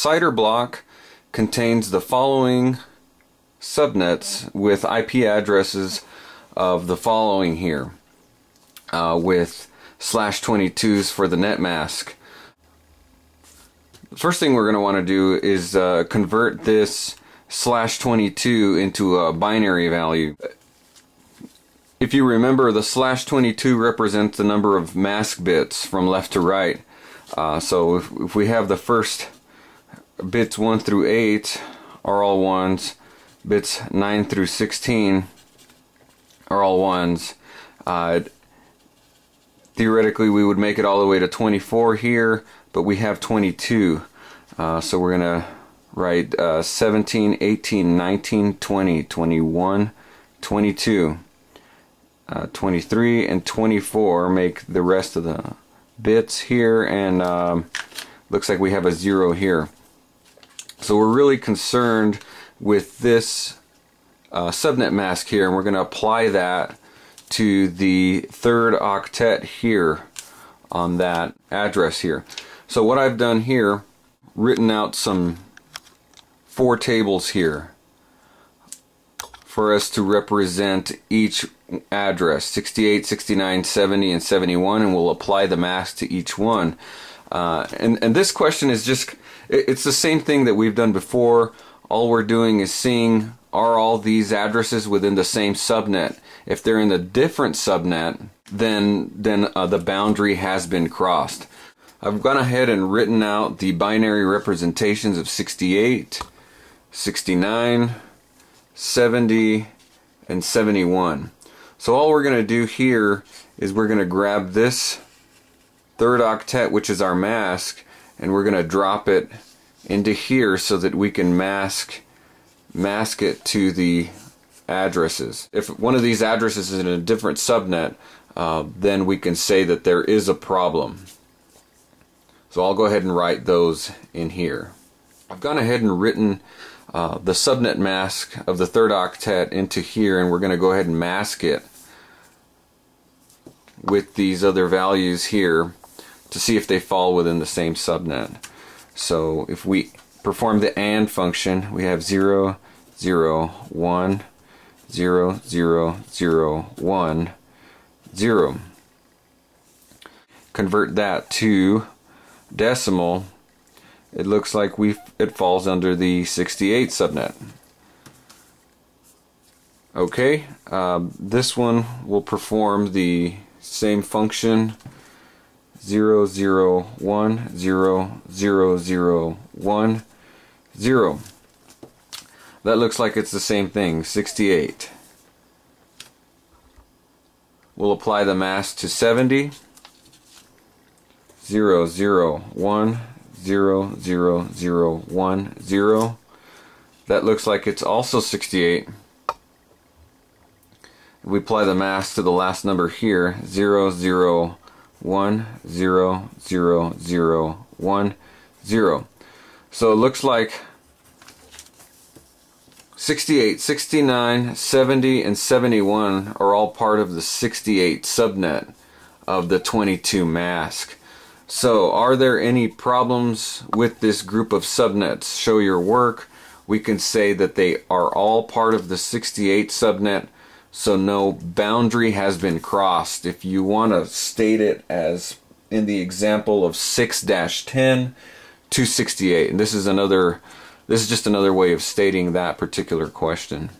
CIDR block contains the following subnets with IP addresses of the following here uh, with slash 22s for the net mask. The First thing we're going to want to do is uh, convert this slash 22 into a binary value. If you remember, the slash 22 represents the number of mask bits from left to right. Uh, so if, if, we have the first bits 1 through 8 are all ones, bits 9 through 16 are all ones. Uh, theoretically, we would make it all the way to 24 here, but we have 22. Uh, so we're going to write uh, 17, 18, 19, 20, 21, 22 uh, 23 and 24 make the rest of the bits here and um, looks like we have a zero here so we're really concerned with this uh, subnet mask here and we're going to apply that to the third octet here on that address here. So what I've done here written out some four tables here for us to represent each address 68 69 70 and 71 and we'll apply the mask to each one uh, and and this question is just it's the same thing that we've done before. All we're doing is seeing are all these addresses within the same subnet? If they're in a different subnet then then uh, the boundary has been crossed. I've gone ahead and written out the binary representations of 68 69 70 and 71 so all we're going to do here is we're going to grab this third octet, which is our mask, and we're going to drop it into here so that we can mask mask it to the addresses. If one of these addresses is in a different subnet, uh, then we can say that there is a problem. So I'll go ahead and write those in here. I've gone ahead and written uh, the subnet mask of the third octet into here and we're going to go ahead and mask it with these other values here to see if they fall within the same subnet. So if we perform the AND function, we have 0, 0, 1, 0, 0, 0, 1, 0. Convert that to decimal, it looks like we it falls under the 68 subnet. Okay, uh, this one will perform the same function 0 0 1 0 0 0 1 0 that looks like it's the same thing 68 we'll apply the mass to 70 0 0 1 0 0 0 1 0 that looks like it's also 68 we apply the mass to the last number here 0 0 1 0 0 0 1 0 so it looks like 68 69 70 and 71 are all part of the 68 subnet of the 22 mask. So are there any problems with this group of subnets? Show your work. We can say that they are all part of the 68 subnet so no boundary has been crossed. If you want to state it as in the example of 6-10 268, and this is another this is just another way of stating that particular question.